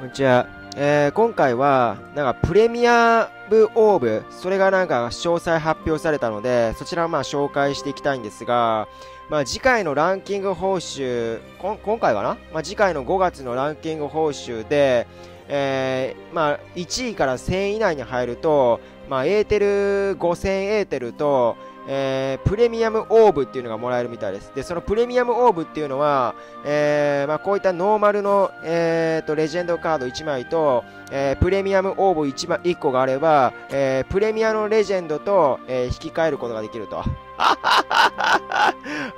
こんにちは。えー、今回は、なんかプレミアムオーブ、それがなんか詳細発表されたので、そちらをまあ紹介していきたいんですが、まあ次回のランキング報酬、今回かな？まあ次回の5月のランキング報酬で、えー、まあ1位から1000位以内に入ると、まあエーテル5000エーテルと、えー、プレミアムオーブっていうのがもらえるみたいです。で、そのプレミアムオーブっていうのは、えー、まあ、こういったノーマルの、えー、と、レジェンドカード1枚と、え、プレミアムオーブ 1, 枚1個があれば、え、プレミアのレジェンドと、え、引き換えることができると。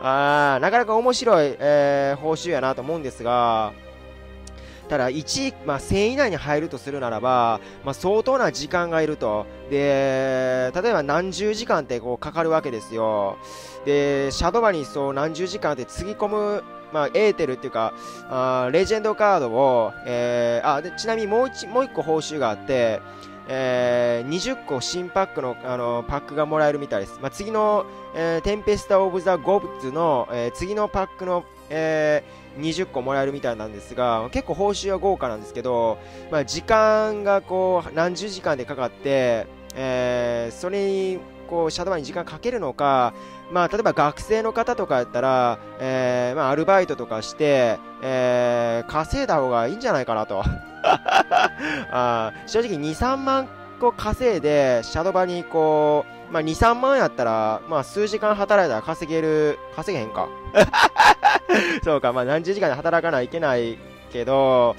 あなかなか面白い、え、報酬やなと思うんですが、ただ1、まあ、1000以内に入るとするならば、まあ、相当な時間がいると。で、例えば何十時間ってこうかかるわけですよ。で、シャドバにそう何十時間ってつぎ込む、まあ、エーテルっていうか、あレジェンドカードを、えー、あ、で、ちなみにもう一、もう一個報酬があって、えー、20個新パックのあのパックがもらえるみたいです。まあ、次の、えー、 Tempest of the Gods の、えー、次のパックの、え、20個もらえるみたいなんですが、結構報酬は豪華なんですけど、まあ、時間がこう何十時間でかかって、え、それにこうシャドバに時間かけるのか、まあ、例えば学生の方とかやったら、えーまあ、アルバイトとかして、えー、稼いだ方がいいんじゃないかなと。あ正直2、3万個稼いで、シャドバにこう、まあ、2、3万やったら、まあ、数時間働いたら稼げる、稼げへんか。そうか、まあ、何十時間で働かないといけないけど、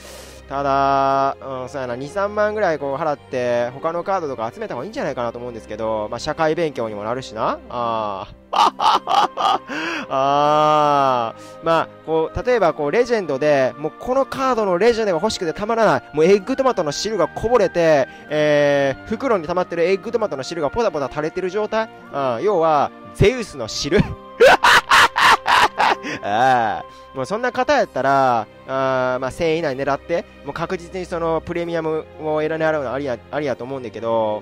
ただ、うん、そうやな、2、3万ぐらいこう払って、他のカードとか集めた方がいいんじゃないかなと思うんですけど、まあ、社会勉強にもなるしな。あ あ。あまあ、こう、例えばこう、レジェンドで、もうこのカードのレジェンドが欲しくてたまらない。もうエッグトマトの汁がこぼれて、えー、袋に溜まってるエッグトマトの汁がポタポタ垂れてる状態。うん、要は、ゼウスの汁。あもうそんな方やったら、あまあ、1000円以内狙って、もう確実にそのプレミアムを選狙うのありやありやと思うんだけど、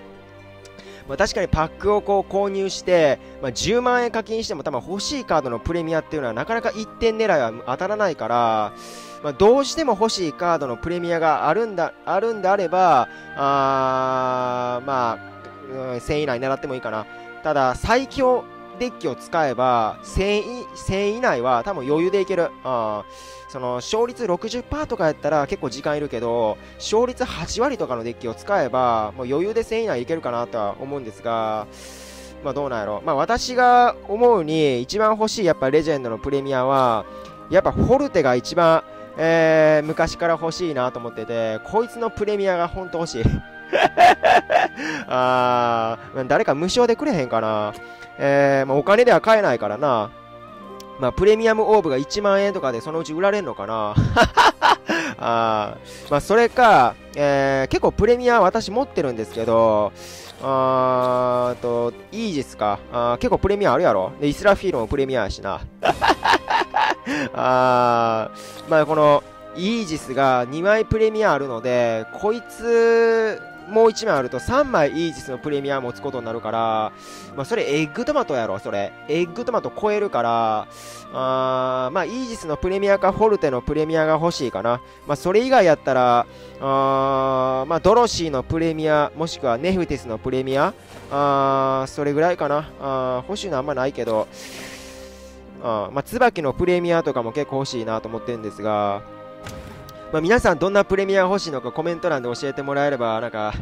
まあ、確かにパックをこう購入して、まあ、10万円課金しても多分欲しいカードのプレミアっていうのはなかなか1点狙いは当たらないから、まあ、どうしても欲しいカードのプレミアがあるんだ、あるんであれば、あまあ、1000以内狙ってもいいかな。ただ、最強デッキを使えば、1000, 1000以内は多分余裕でいける。あその勝率60%とかやったら結構時間いるけど、勝率8割とかのデッキを使えば、もう余裕で1000以内いけるかなとは思うんですが、まあどうなんやろ。まあ私が思うに一番欲しいやっぱレジェンドのプレミアは、やっぱフォルテが一番、えー、昔から欲しいなと思ってて、こいつのプレミアが本当欲しい。あー、誰か無償でくれへんかな。えー、まあ、お金では買えないからな。まあ、プレミアムオーブが1万円とかでそのうち売られんのかな あまあ、それか、えー、結構プレミア私持ってるんですけど、あーと、イージスか。あ結構プレミアあるやろ。で、イスラフィールもプレミアやしな。あーまあ、この、イージスが2枚プレミアあるので、こいつもう1枚あると3枚イージスのプレミア持つことになるから、まあ、それエッグトマトやろ、それ。エッグトマト超えるから、あまあ、イージスのプレミアかフォルテのプレミアが欲しいかな。まあ、それ以外やったら、あまあ、ドロシーのプレミア、もしくはネフティスのプレミア、あそれぐらいかな。あ欲しいのあんまないけど、あまあ、椿のプレミアとかも結構欲しいなと思ってるんですが、まあ、皆さんどんなプレミア欲しいのかコメント欄で教えてもらえれば、なんか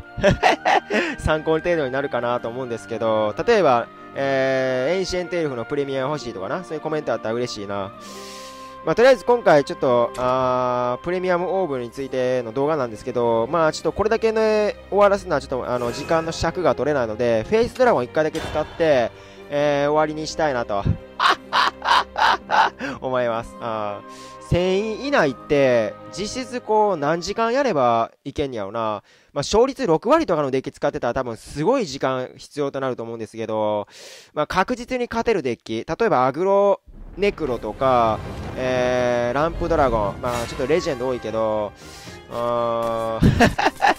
参考程度になるかなと思うんですけど、例えば、えー、エンシェントエルフのプレミア欲しいとかな、そういうコメントあったら嬉しいな。まあ、とりあえず今回ちょっと、あプレミアムオーブについての動画なんですけど、まあちょっとこれだけで終わらすのはちょっとあの時間の尺が取れないので、フェイスドラゴン1回だけ使って、えー、終わりにしたいなと 思います。あ1000位以内って、実質こう何時間やればいけんやろな。まあ、勝率6割とかのデッキ使ってたら多分すごい時間必要となると思うんですけど、まあ、確実に勝てるデッキ、例えばアグロネクロとか、えー、ランプドラゴン、まあちょっとレジェンド多いけど、あ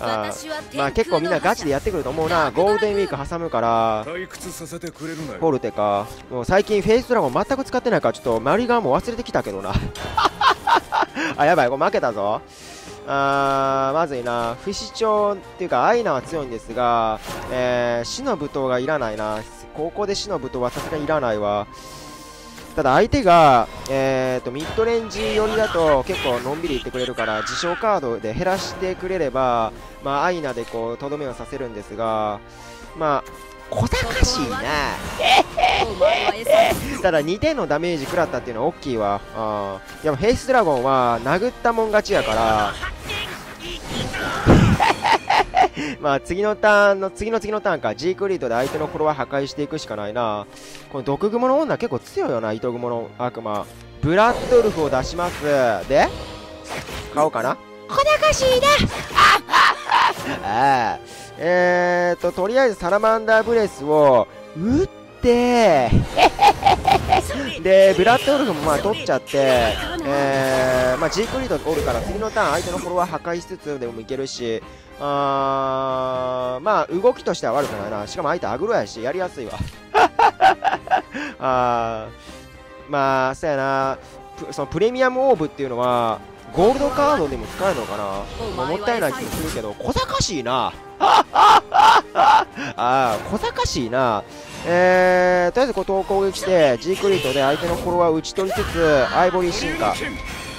あまあ結構みんなガチでやってくると思うな。ゴールデンウィーク挟むから。フォルテかもう最近フェイスドラゴン全く使ってないからちょっとマリガーも忘れてきたけどな。あやばいこれ負けたぞ。あーまずいな。不死鳥っていうかアイナは強いんですが、えー、死の舞踏がいらないな。ここで死の舞踏はさすがにいらないわただ相手が、えーと、ミッドレンジ寄りだと結構のんびりいってくれるから自称カードで減らしてくれれば、まあ、アイナでこうとどめをさせるんですがまあ小賢しいな。ただ2点のダメージ食らったっていうのは大きいわ。あでもフェイスドラゴンは殴ったもん勝ちやから まあ次のターンの次の次のターンか。G クリートで相手のフォロワー破壊していくしかないな。この毒蜘蛛の女結構強いよな糸蜘蛛の悪魔。ブラッドルフを出します。で買おうかな。小賢しいな。あ あえーととりあえずサラマンダーブレスを打って でブラッドウルフもまあ取っちゃって、えーまあ、G クリードおるから次のターン相手のフォロワー破壊しつつでもいけるしあまあ動きとしては悪くないな。しかも相手アグロやしやりやすいわ。あまあそうやな。そのプレミアムオーブっていうのはゴールドカードでも使えるのかな、まあ、もったいない気もするけど小賢しいな。ああ小賢しいなえー、とりあえずこう攻撃して G クリートで相手のフォロワーを打ち取りつつアイボリー進化。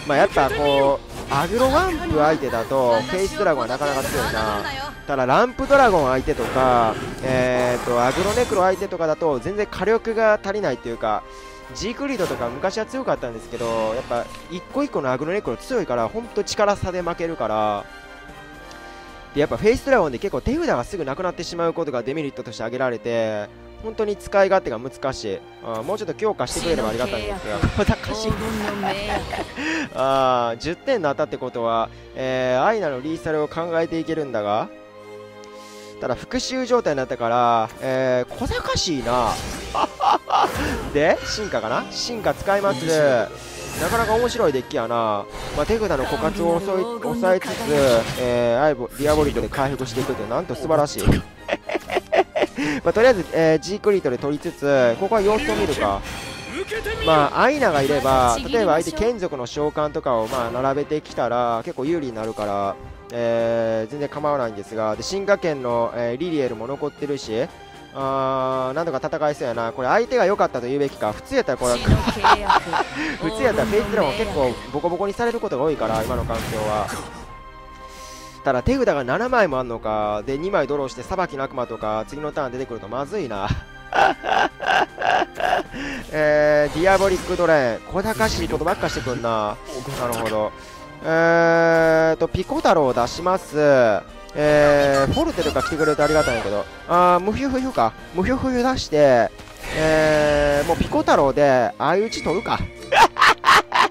まあやっぱこうアグロワンプ相手だとフェイスドラゴンはなかなか強いな。ただランプドラゴン相手とかえーとアグロネクロ相手とかだと全然火力が足りないっていうか G クリードとか昔は強かったんですけどやっぱ一個一個のアグロネクロ強いから本当力差で負けるから。でやっぱフェイスドラゴンで結構手札がすぐなくなってしまうことがデメリットとして挙げられて本当に使い勝手が難しい。あもうちょっと強化してくれればありがたいんですが。小賢しい あ10点の当たってことは、えー、アイナのリーサルを考えていけるんだがただ復習状態になったから、えー、小賢しいな。で進化かな？進化使います。なかなか面白いデッキやな、まあ、手札の枯渇を抑えつつ、えー、アイボディアボリットで回復していくってなんと素晴らしい まあ、とりあえず、えー、G クリートで取りつつここは様子を見るか。まあアイナがいれば例えば相手眷属の召喚とかをまあ並べてきたら結構有利になるから、えー、全然構わないんですがで進化権の、えー、リリエルも残ってるしあーなんとか戦えそうやな。これ相手が良かったと言うべきか。普通やったらこれ 普通やったらフェイスドラゴン結構ボコボコにされることが多いから今の環境はただ手札が7枚もあんのかで2枚ドローしてさばきの悪魔とか次のターン出てくるとまずいな。えー、ディアボリックドレーン。小賢しいことばっかしてくんな。なるほど。えーとピコ太郎を出します。えー、フォルテとか来てくれるとありがたいんだけど、あー、無ヒュフヒュか。無ヒュフヒュ出して、えー、もうピコ太郎で、相打ち取るか。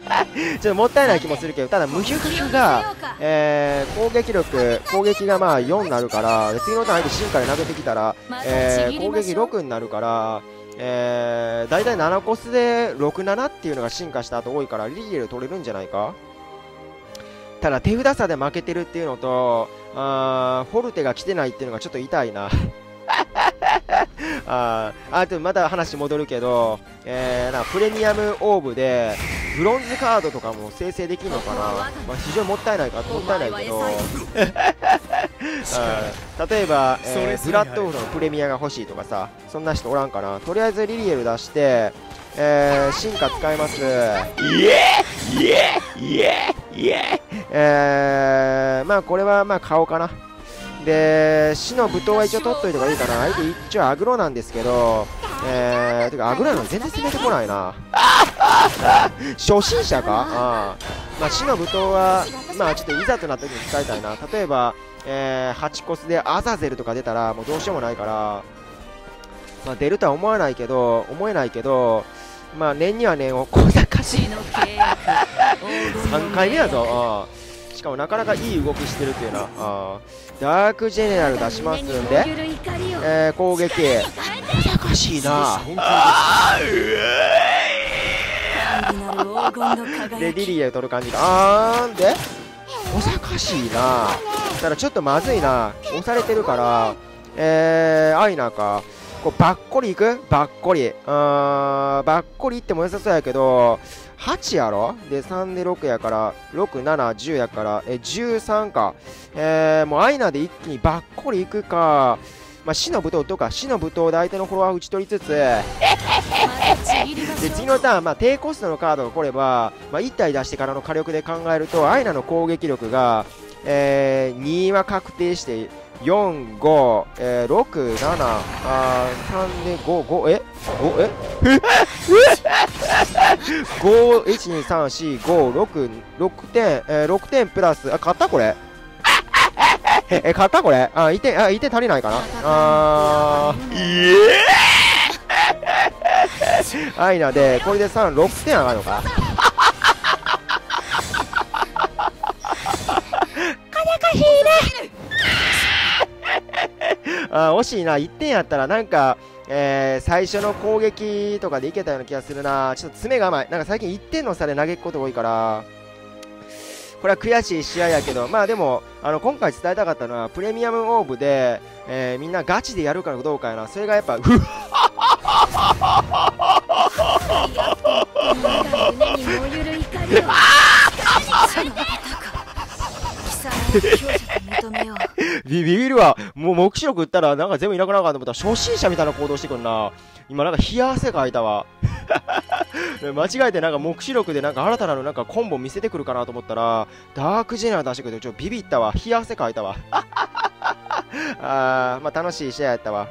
ちょっともったいない気もするけど、ただ、無ヒュフヒュが、えー、攻撃力、攻撃がまあ4になるから、次のターン相手進化で投げてきたら、えー、攻撃6になるから、えー、大体7コスで6、7っていうのが進化した後多いから、リリエル取れるんじゃないか？ただ手札差で負けてるっていうのと、あフォルテが来てないっていうのがちょっと痛いな。ああとまた話戻るけど、えー、なプレミアムオーブでブロンズカードとかも生成できるのかな、まあ、非常にもったいないかもったいないけど例えば、えー、ブラッドオフのプレミアが欲しいとかさそんな人おらんかな？とりあえずリリエル出してえー、進化使います。イエーイエーイエーイエーえー、まあこれはまあ顔かな。で、死の舞踏は一応取っといた方がいいかな。相手一応アグロなんですけど、えー、てかアグロなの全然攻めてこないな。初心者か？あまあ死の舞踏は、まあちょっといざとなった時に使いたいな。例えば、えー、8コスでアザゼルとか出たらもうどうしようもないから、まあ出るとは思わないけど、思えないけど、まあ年には年を。小賢しい3回目やぞ。しかもなかなかいい動きしてるっていうなあダークジェネラル出しますんで、えー、攻撃。小賢しいなでリリーを取る感じがあーんで？小賢しいな。ただちょっとまずいな。押されてるから。えー、アイナか。こうバッコリいく？バッコリ。うーん、バッコリいっても良さそうやけど、8やろ？で、3で6やから、6、7、10やから、え、13か。えー、もうアイナで一気にばっこりいくか。まあ、死の舞踏とか。死の舞踏で相手のフォロワーを打ち取りつつ。で次のターン、まあ、低コストのカードが来れば、まあ、1体出してからの火力で考えるとアイナの攻撃力が、えー、2は確定して4、5、えー、6、7、あ3で5、5、えおえ5、1、2、3、4、5、6、6点、えー、6点プラス、あ、買ったこれえ、買ったこれあ、1点、あ、1点足りないかなあー、いえアイナで、これで3、6点上がるのか？金かしいねあ惜しいな、1点やったらなんか、えー、最初の攻撃とかでいけたような気がするな。ちょっと爪が甘い。なんか最近1点の差で投げること多いから、これは悔しい試合やけど、まあでも、あの、今回伝えたかったのは、プレミアムオーブで、えー、みんなガチでやるかどうかやな。それがやっぱ、うっビビるわ。もう目視録打ったらなんか全部いなくなるかと思ったら初心者みたいな行動してくんな。今なんか冷や汗かいたわ。間違えてなんか目視録でなんか新たなのなんかコンボ見せてくるかなと思ったら、ダークジェナー出してくれてちょっとビビったわ。冷や汗かいたわ。あー、まあ楽しい試合やったわ。